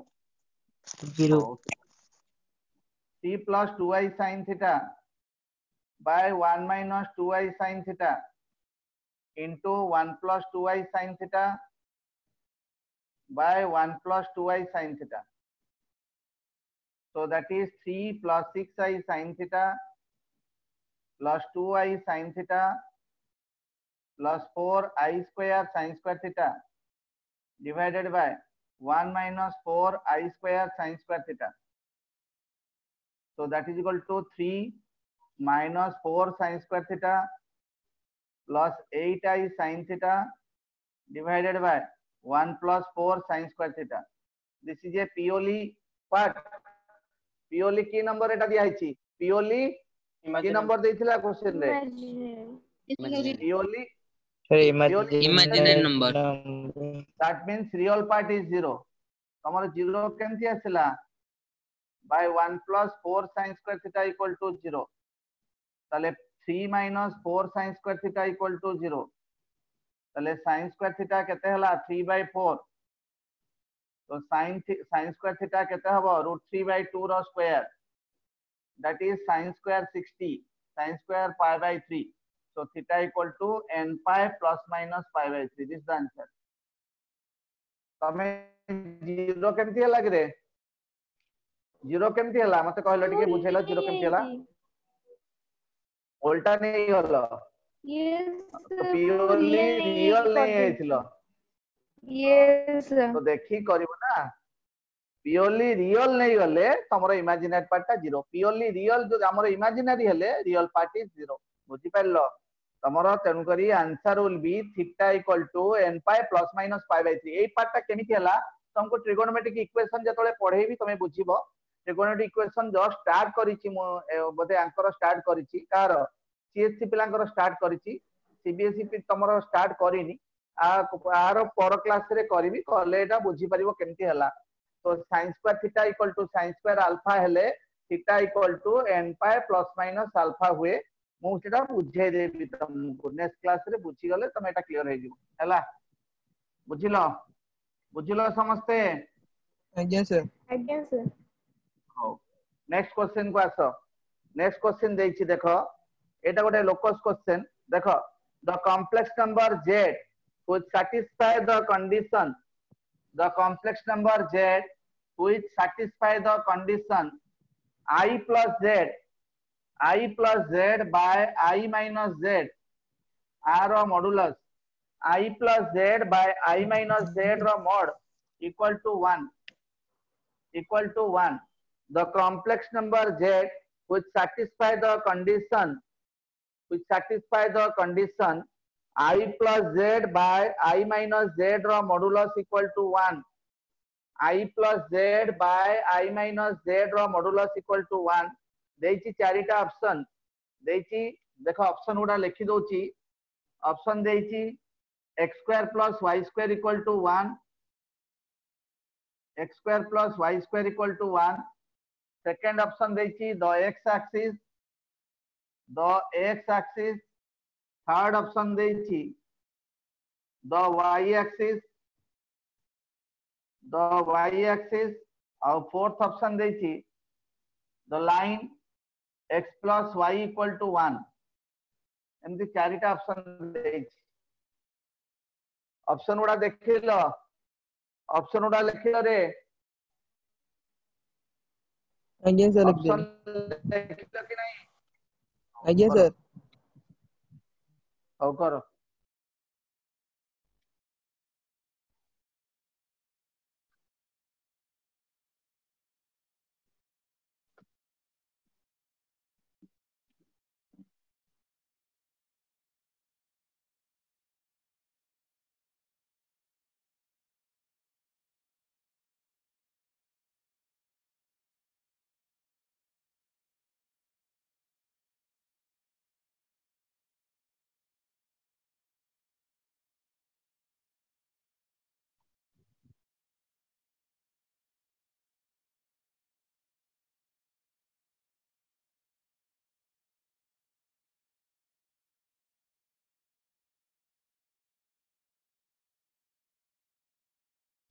0. t plus 2i sin theta by 1 minus 2i sin theta into 1 plus 2i sin theta by 1 plus 2i sin theta. So that is 3 plus 6i sin theta plus 2i sin theta plus 4i square sin square theta divided by 1 minus 4 i square sine square theta. So that is equal to 3 minus 4 sine square theta plus 8 i sine theta divided by 1 plus 4 sine square theta. This is a purely what? Purely key number এটা দিয়া হইছি। Purely key কি নম্বর দেইছিলা question রে? Purely imaginary number that means real part is 0 তোমার 0 কেমতি আসিলা by 1 plus 4 sin square theta equal to 0 তাহলে 3 minus 4 sin square theta equal to 0 তাহলে sin square theta কেতে হলা 3 by 4 তো sin sin square theta কেতে হবো √3 by 2 র square that is sin square 60 sin square pi by 3 So theta equal to n pi plus minus pi by 3. This is the answer. तुम्हें zero केमती है लग रे जीरो केमती है मते कहलो टिके बुझेलो जीरो केमती है उल्टा नहीं होलो प्योरली रियल नहीं आइथिलो यस तो देखी ইমাজিনারি হলে রিয়েল পার্ট ইজ জিরো বুঝি তোমার তেণুকরি answer will be theta equal to n pi plus minus pi by three এই পার্টটা কেমিতি হেলা তোমাকে ট্রিগোনোমেট্রিক ইকুয়েশন যেতবে পড়েবি তুমি বুঝিব ট্রিগোনোমেট্রিক ইকুয়েশন জস্ট স্টার্ট করিছি মু বোধে আঙ্কর স্টার্ট করিছি কার সিএসসি পিলাঙ্কর স্টার্ট করিছি সিবিএসই তোমার স্টার্ট করিনি আর পর ক্লাসরে করিবি কলে এটা বুঝি পারিব কেমিতি হেলা তো sine square theta equal to sine square alpha হেলে theta equal to n pi plus minus alpha হুয়ে ମୁଁ ସେଟା ବୁଝେଇ ଦେବି ତମକୁ ନେକ୍ସଟ କ୍ଲାସରେ ବୁଝିଗଲେ ତମେ ଏଟା କ୍ଲିୟର ହେଇଯିବ ହେଲା ବୁଝିଲ ବୁଝିଲ ସମସ୍ତେ ଆଜ୍ଞା sir ଆଜ୍ଞା sir. ହଉ ନେକ୍ସଟ କ୍ୱେଶ୍ଚନ କୁ ଆସ ନେକ୍ସଟ କ୍ୱେଶ୍ଚନ ଦେଇଛି ଦେଖ ଏଇଟା ଗୋଟେ ଲୋକସ୍ କ୍ୱେଶ୍ଚନ ଦେଖ the complex number z which satisfy the condition the complex number z which satisfy the condition i plus z i plus z by i minus z. R of modulus. I plus z by i minus z of mod equal to 1 equal to 1 the complex number z which satisfy the condition which satisfy the condition i plus z by i minus z of modulus equal to 1 i plus z by i minus z of modulus equal to 1 ଦେଇଛି ଚାରିଟା option ଦେଇଛି ଦେଖ option ଗୁଡା ଲେଖି ଦଉଛି option ଦେଇଛି x square plus y square equal to 1 x square plus y square equal to 1 second option ଦେଇଛି the x axis the x axis third option ଦେଇଛି the y axis the y axis ଆଉ fourth option ଦେଇଛି the line x plus y equal to 1 ଏମିତି ଚାରିଟା option ଦେଇଛି option ଗୁଡା ଦେଖିଲ option ଗୁଡା ଲେଖିଲ ରେ ଆଜ୍ଞା ସାର୍ ଅପସନ ଲେଖିଦେଲି ଦେଖିଲ କି ନାହିଁ ଆଜ୍ଞା ସାର୍ ହଉ କର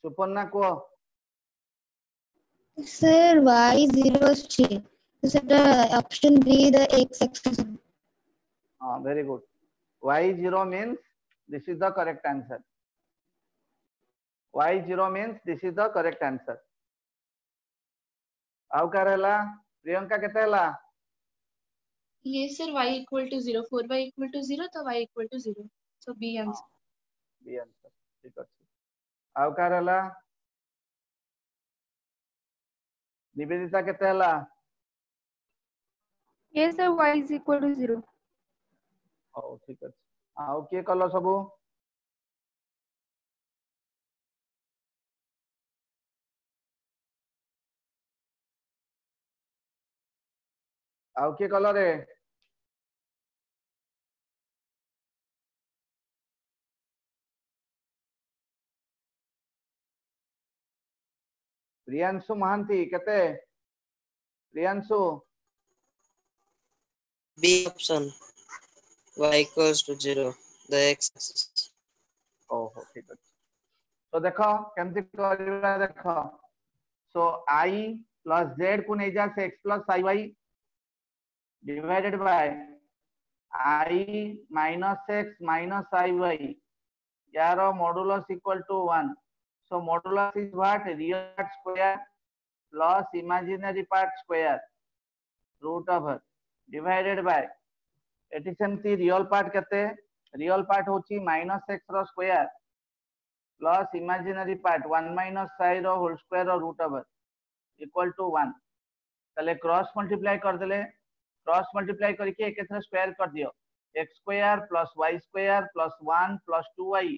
सुपर्णा को Sir, why zero shape? You said uh, option B, the x-axis. Ah, very good. Y zero means this is the correct answer. Y zero means this is the correct answer. आउ क्या रहला प्रियंका केते हला yes sir y equal to 0 4y equal to 0 तो y equal to 0 so b answer b answer ठीक है अवकार है निवेदिता के तेला A sir y is equal to 0 हो ठीक अछि आउ के कलो सब आउ के कलो रे प्रियांशु महांती कहते Priyanshu B option y equals to 0 the x axis ओहो ठीक अछि तो देखो केमति करबा देखो सो i plus z को नै जा से x plus iy divided by i minus x minus iy यारो modulus equal to 1 So modulus is what? Real part square plus imaginary part square, root over divided by एटी real part केते real part होची minus x रो square plus imaginary part 1 minus y रो whole square रो root over equal to 1 तले cross multiply कर देले cross multiply करके एक थरे स्क्वायर कर दियो x square plus y square plus 1 plus 2y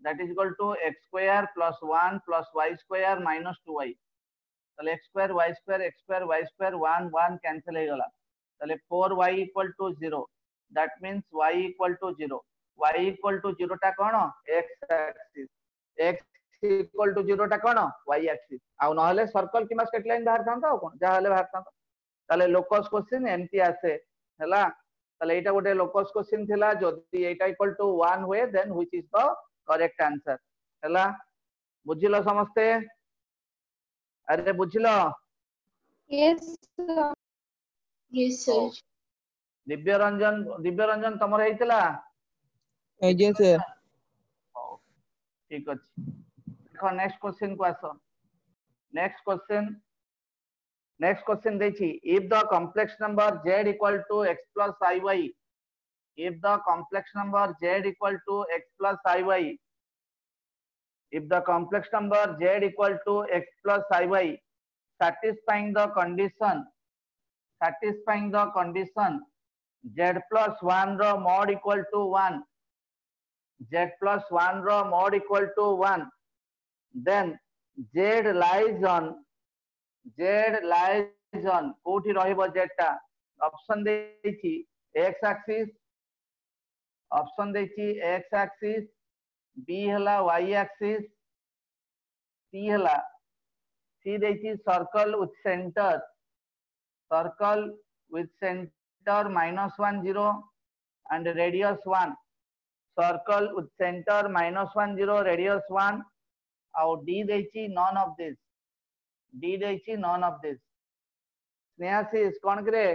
that is equal to x square plus 1 plus y square minus 2y তাহলে x square y square x square y square 1 1 cancel হয়ে গলা তাহলে 4y equal to 0 that means y equal to 0 y equal to 0 টা কোন x axis x equal to 0 টা কোন y axis ଆଉ ନହେଲେ circle କିମ୍ବା straight line ବାହାରି ଥାନ୍ତା ଆଉ କଣ ଯାହା ହେଲେ ବାହାରି ଥାନ୍ତା ତାହେଲେ locus question ଏମିତି ଆସେ ହେଲା ତାହେଲେ ଏଇଟା ଗୋଟେ locus question ଥିଲା ଯଦି ଏଇଟା equal to 1 ହୁଏ then which is the correct answer ହେଲା ବୁଝିଲ ସମସ୍ତେ ଆରେ ବୁଝିଲ Yes, sir. Yes, sir. ହଉ। ଦିବ୍ୟ ରଞ୍ଜନ ଦିବ୍ୟ ରଞ୍ଜନ ତମର ହେଇଥିଲା ଆଜ୍ଞା ସାର୍ ହଉ ଠିକ ଅଛି ଦେଖ ନେକ୍ସଟ କ୍ୱେଶ୍ଚନ କୁ ଆସ ନେକ୍ସଟ କ୍ୱେଶ୍ଚନ ନେକ୍ସଟ କ୍ୱେଶ୍ଚନ ଦେଇଛି if the complex number z equal to x plus iy if the complex number z equal to x plus iy if the complex number z equal to x plus iy satisfying the condition satisfying the condition z plus 1 ର mod equal to 1 z plus 1 ର mod equal to 1 then z lies on z lies on କୋଉଠି ରହିବ z ଟା option ଦେଇଛି x axis option x axis B हला y axis C हला। C देखिए circle with centre circle with centre minus one zero and radius one circle with centre minus one zero radius one आउ D देखिए none of this D देखिए none of this Sneha C कौन करे?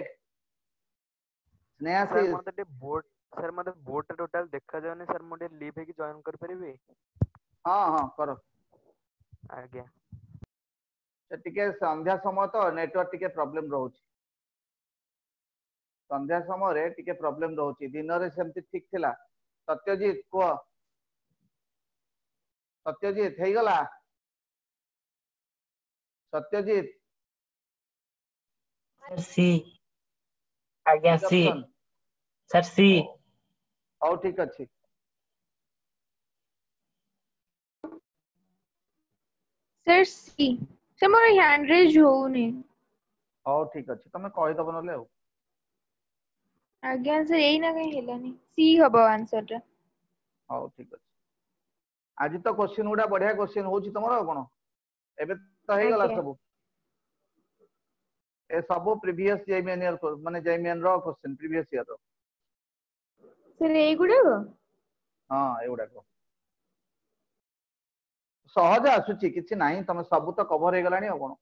स्नेहा सी board sir ମତେ board ଟା total ଦେଖାଯାଉନି sir ମୁଁ ଟିକେ ଲିଭ୍ ହେଇକି ଜଏନ୍ କରିପାରିବି ହଁ ହଁ କର ଆଜ୍ଞା ସେ ଟିକେ ସନ୍ଧ୍ୟା ସମୟ ତ ନେଟୱାର୍କ ଟିକେ ପ୍ରୋବ୍ଲେମ ରହୁଛି ସନ୍ଧ୍ୟା ସମୟରେ ଟିକେ ପ୍ରୋବ୍ଲେମ ରହୁଛି ଦିନରେ ସେମିତି ଠିକ ଥିଲା ସତ୍ୟଜିତ କୁହ ସତ୍ୟଜିତ ହେଇଗଲା ସତ୍ୟଜିତ ସି ଆଜ୍ଞା ସି option? Sir C ହଉ ଠିକ ଅଛି ସାର୍ ସି ସେ ମୋର ହ୍ୟାଣ୍ଡ ରେଜ୍ ହଉନି ହଉ ଠିକ ଅଛି ତମେ କହିଦବ ନହେଲେ ଆଉ ଆଜ୍ଞା ସାର୍ ଏଇନା କାଇଁ ହେଲାନି ସି ହବ ଆନ୍ସରଟା ହଉ ଠିକ ଅଛି ଆଜି ତ କୋଶ୍ଚିନ୍ ଗୁଡା ବଢିଆ କୋଶ୍ଚିନ୍ ହଉଛି ତମର ଆଉ କଣ ଏବେ ତ ହେଇଗଲା ସବୁ ଏ ସବୁ ପ୍ରିଭିୟସ୍ ଜେମିଆନିୟର ମାନେ ଜେମିଆନର କୋଶ୍ଚିନ୍ ପ୍ରିଭିୟସ୍ ଇୟରର ସାର୍ ଏଇଗୁଡାକ ହଁ ଏଇଗୁଡାକ ସହଜ ଆସୁଛି କିଛି ନାହିଁ ତମେ ସବୁ ତ କଭର ହେଇଗଲାଣି ଆଉ କ'ଣ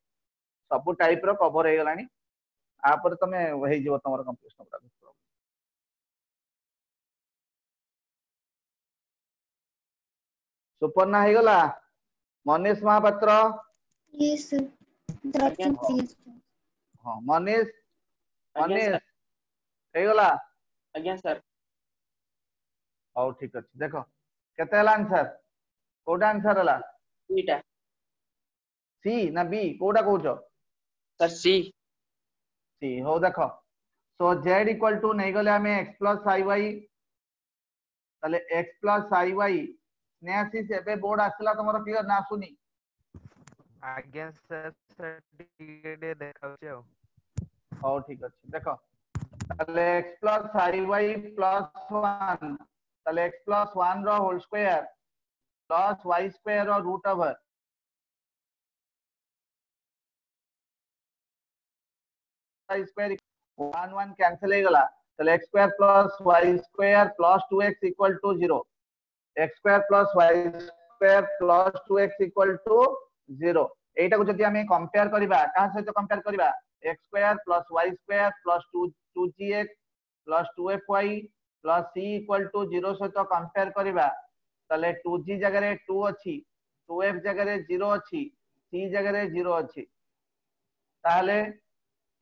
ସବୁ ଟାଇପ୍ ର କଭର ହେଇଗଲାଣି ତାପରେ ତମେ ହେଇଯିବ ତମର କମ୍ପିଟିସନ ଗୁଡାକ ସୁପର୍ଣ୍ଣା ହେଇଗଲା ମନୀଷ ମହାପାତ୍ର ହଁ ମନୀଷ ମନୀଷ ହେଇଗଲା ଆଜ୍ଞା ସାର୍ ହଉ ଠିକ ଅଛି ଦେଖ କେତେ ହେଲା ଆନ୍ସର କୋଉଟା ଆନ୍ସର ହେଲା ଦୁଇଟା ସି ନା ବି କୋଉଟା କହୁଛ ସାର୍ ସି ସି ହଉ ଦେଖ ସୋ ଜେଡ୍ ଇକ୍ୱାଲ ଟୁ ନେଇଗଲେ ଆମେ ଏକ୍ସ ପ୍ଲସ୍ ଆଇ ୱାଇ ତାହେଲେ x plus i y Snehasish ଏବେ ବୋର୍ଡ ଆସିଲା ତମର କ୍ଲିୟର ନା ଆସୁନି ଆଜ୍ଞା ସାର୍ ସାର୍ ଟିକେ ଟିକେ ଦେଖାଉଛି ଆଉ ହଉ ଠିକ ଅଛି ଦେଖ ତାହେଲେ x plus iy plus 1 তাহলে x প্লাস ওয়ান র whole square plus y square র root over square one one cancel হয়ে গলা তাহলে x square plus y square plus 2x equal to 0 x square plus y square plus 2x equal to 0 এইটাକୁ যদি ଆମେ compare କରିବା କାହା সহিত কম্পেয়ার କରିବା x square plus y square plus 2 2gx plus 2fy plus c equal to 0 ସହିତ compare କରିବା ତାହେଲେ 2g ଜାଗାରେ 2 ଅଛି 2f ଜାଗାରେ 0 ଅଛି c ଜାଗାରେ 0 ଅଛି ତାହେଲେ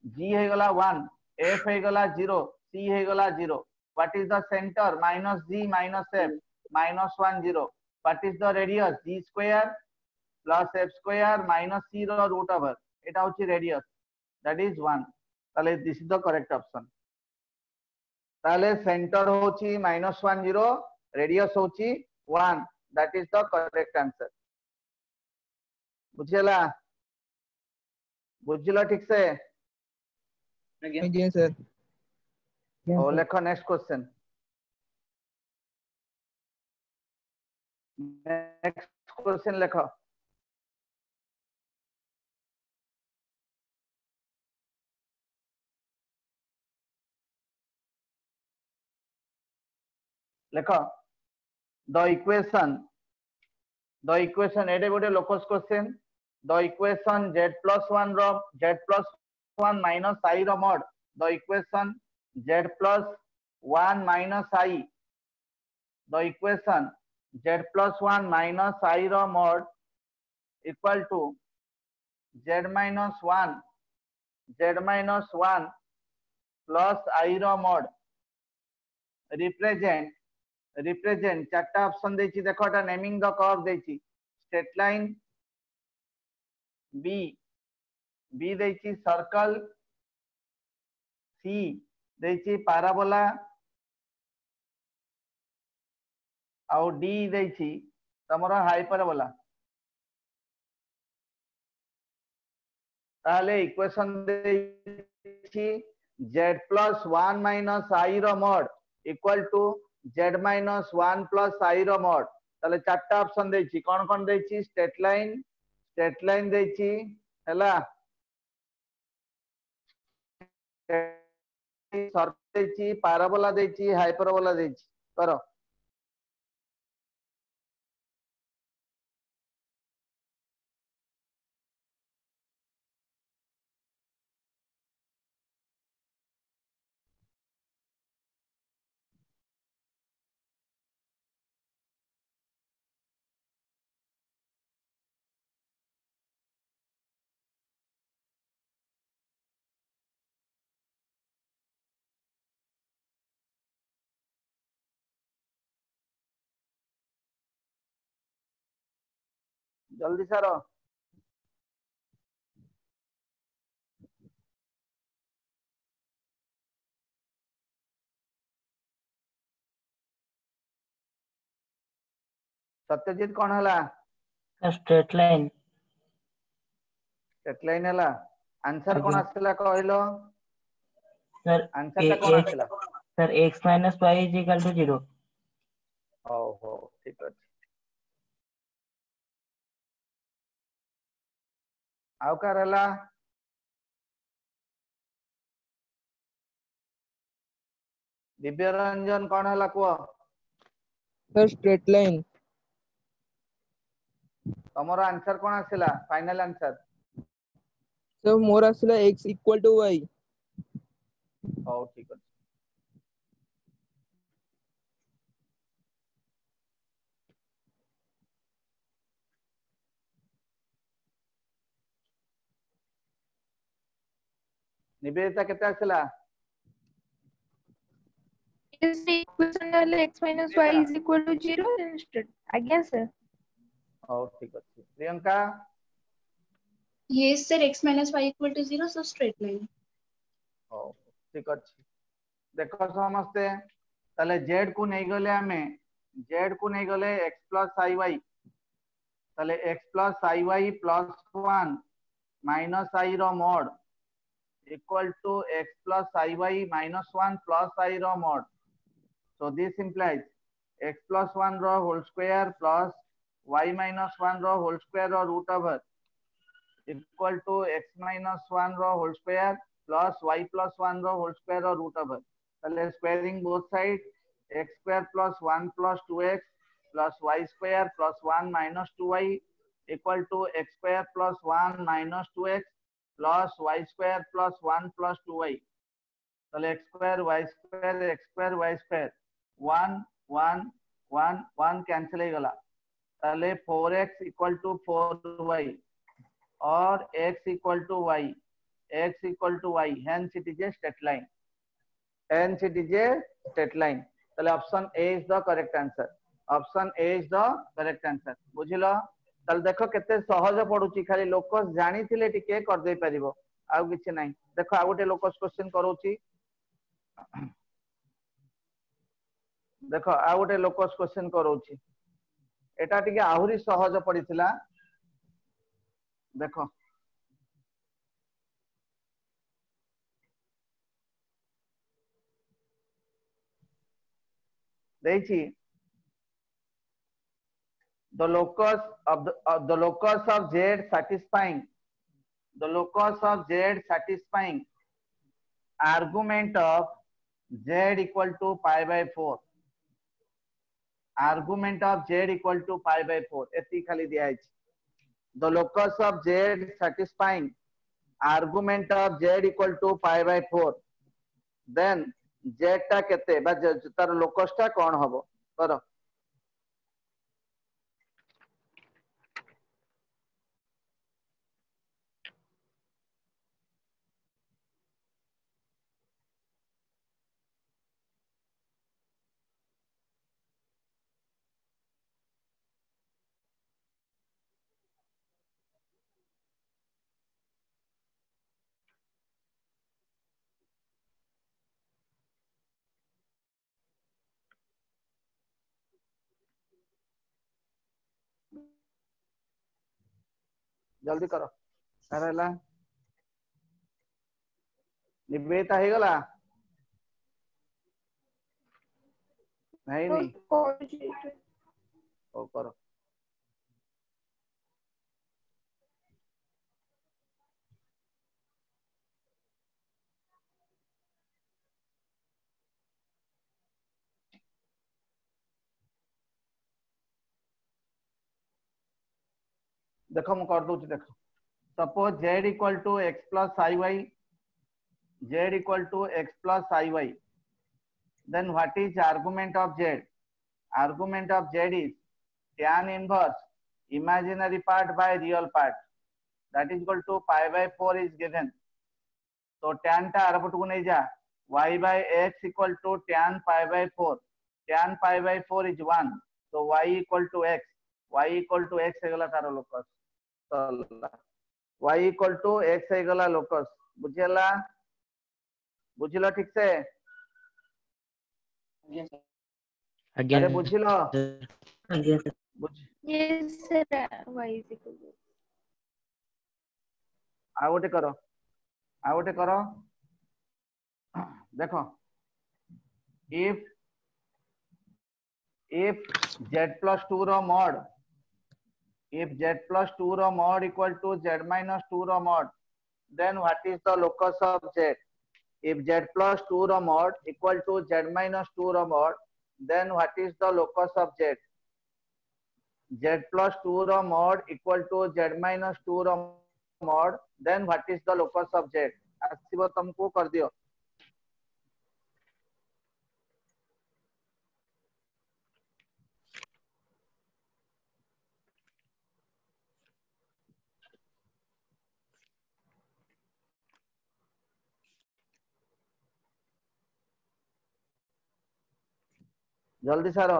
g ହେଇଗଲା 1 f ହେଇଗଲା 0 c ହେଇଗଲା 0 what is the center minus g minus f minus 1 0 what is the radius g square plus f square minus c ର root over এটা হচ্ছে radius that is 1 তাহলে this is the correct option তাহলে centre হচ্ছে minus one zero radius হচ্ছে one that is the correct answer বুঝিলা? বুঝিল ঠিক সে? লেখ নেক্সট কোশ্চেন নেক্সট কোশ্চেন লেখ। କ୍ୱେଶ୍ଚନ ନେକ୍ସଟ କ୍ୱେଶ୍ଚନ ଲେଖ ଲେଖ ଦ ଇକ୍ୱେସନ ଦ ଇକ୍ୱେସନ ଏଇଟା ଗୋଟେ locus question the equation z plus 1 ର z ପ୍ଲସ 1 ମାଇନସ i ର mod the equation z plus 1 minus i the equation z plus 1 minus i ର mod equal to z minus 1 z minus 1 plus i ର mod represent represent ଚାରିଟା option ଦେଇଛି ଦେଖ ଏଟା naming ଦ curve ଦେଇଛି straight line b b ଦେଇଛି circle c ଦେଇଛି ପାରାବୋଲା ଆଉ ଡି ଦେଇଛି ତମର ହାଇପରବୋଲା ତାହେଲେ ଇକ୍ୱେସନ ଦେଇଛି z plus one minus i ର mud equal to z minus one plus Sair mod তাহলে চারটা অপশন দিয়েছি কোন কোন দিয়েছি স্টেট লাইন স্টেট লাইন দিয়েছি হেলা সর্প দিয়েছি প্যারাবোলা দিয়েছি হাইপারবোলা দিয়েছি করো जल्दी से रहो। सत्यजित कौन है स्ट्रेट लाइन। स्ट्रेट लाइन है आंसर हाँ कौन आसला कहलो? सर आंसर कौन आसला? सर x 5 0 ओहो ठीक अछि। ଅଛି ଆଉ କାହାର ହେଲା ଦିବ୍ୟ ରଞ୍ଜନ କଣ ହେଲା କୁହ sir straight line ତମର ଆନ୍ସର କଣ ଆସିଲା ଫାଇନାଲ ଆନ୍ସର sir ମୋର ଆସିଲା x equal to y ହଉ ଠିକ ଅଛି निवेदिता कितने आंसला is equal to x minus y is equal to 0 instead again sir oh ठीक अछि Priyanka yes sir x minus y equal to 0 so straight line oh ठीक अछि देखो समस्ते तले z को नै गले हमें z को नै गले x iy तले x iy 1 minus i row mod equal to x plus i by minus 1 plus i rho mod. So this implies x plus 1 rho whole square plus y minus 1 rho whole square or root over equal to x minus 1 rho whole square plus y plus 1 rho whole square or root over. So squaring both sides x square plus 1 plus 2x plus y square plus 1 minus 2y equal to x square plus 1 minus 2x plus y square plus one plus two y तले x square y square x square y square one one one one cancel ही गला तले four x equal to four y और x equal to y x equal to y हैं सिटीजे straight line हैं सिटीजे straight line तले option A is the correct answer option A is the correct answer बुझला ତାହେଲେ ଦେଖ କେତେ ସହଜ ପଡୁଛି ଖାଲି ଲୋକସ ଜାଣିଥିଲେ ଟିକେ କରିଦେଇ ପାରିବ ଆଉ କିଛି ନାହିଁ ଦେଖ ଆଉ ଗୋଟେ ଲୋକସ କ୍ୱେଶ୍ଚିନ୍ କରଉଛି ଦେଖ ଆଉ ଗୋଟେ ଲୋକସ କ୍ୱେଶ୍ଚିନ୍ କରଉଛି ଏଟା ଟିକେ ଆହୁରି ସହଜ ପଡିଥିଲା ଦେଖ ଦେଇଛି the locus of the, uh, the locus of z satisfying the locus of z satisfying argument of z equal to pi by 4 argument of z equal to pi by 4 एती खाली दिया है the locus of z satisfying argument of z equal to pi by 4 then z टा केते बा तार locus टा कोन हबो करो जल्दी करो। ಯಾರೆಲ್ಲ नहीं तो नहीं। ओ करो। देख मु कर दूची देख suppose z equal to x plus i y z equal to x plus i y then what is argument of z argument of z is tan inverse imaginary part by real part that is equal to pi by 4 is given so tan ta ar putku nei ja y by x equal to tan pi by 4 tan pi by 4 is 1 so y equal to x y equal to x hegala tar locus ସରିଲା y equal to x ହେଇଗଲା locus ବୁଝିହେଲା ବୁଝିଲ ଠିକ ସେ ଆଜ୍ଞା ଆରେ ବୁଝିଲ ଆଜ୍ଞା sir। ବୁଝ Yes, sir. Y is equal to. ଆଉ ଗୋଟେ କର ଆଉ ଗୋଟେ କର ଦେଖ if if z plus 2 ର mod If z plus 2 rho mod equal to z minus 2 rho mod, then what is the locus of z? If z plus 2 rho mod equal to z minus 2 rho mod, then what is the locus of z? z plus 2 rho mod equal to z minus 2 rho mod, then what is the locus of z? asibo tumko kar दियो जल्दी सारो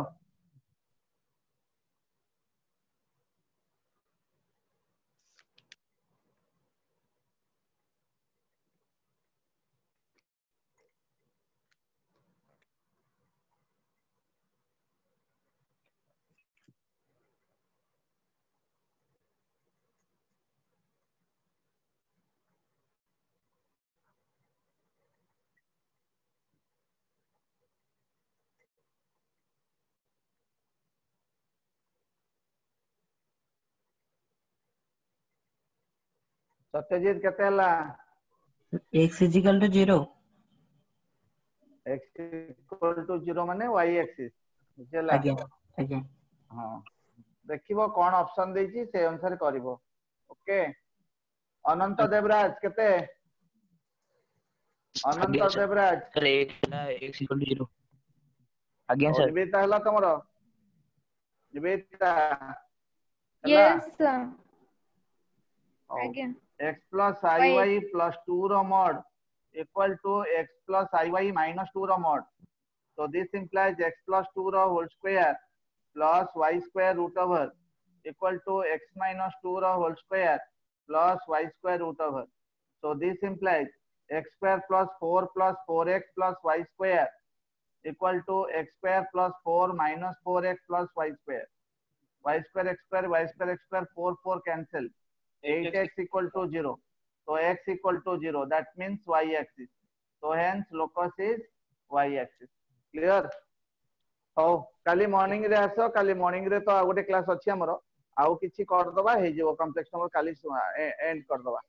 ସତ୍ୟଜିତ କେତେ ହେଲା x is equal to zero x equal to 0 ମାନେ y axis ବୁଝିହେଲା ଆଜ୍ଞା ଆଜ୍ଞା ହଁ ଦେଖିବ କଣ ଅପସନ ଦେଇଛି ସେଇ ଅନୁସାରେ କରିବ ଓକେ ଅନନ୍ତ ଦେବରାଜ କେତେ ଅନନ୍ତ ଆଜ୍ଞା, sir. ଦେବରାଜ sir eight ହେଲା x equal to zero ଆଜ୍ଞା sir ନିବେଦିତା ହେଲା ତମର ନିବେଦିତା ହେଲା Yes, sir. x plus iy plus 2 rho mod equal to x plus iy minus 2 rho mod. So this implies x plus 2 rho whole square plus y square root over equal to x minus 2 rho whole square plus y square root over. So this implies x square plus 4 plus 4x plus y square equal to x square plus 4 minus 4x plus y square. y square x square y square x square 4 4 cancel. 8x equal to 0 so x equal to 0 that means y axis so hence locus is y axis clear ହଉ କାଲି morning ରେ ଆସ କାଲି morning ରେ ତ ଆଉ ଗୋଟେ class ଅଛି ଆମର ଆଉ କିଛି କରିଦବା ହେଇଯିବ କମ୍ପ୍ଲେକ୍ସ ନମ୍ବର କାଲି ଏଣ୍ଡ କରିଦବା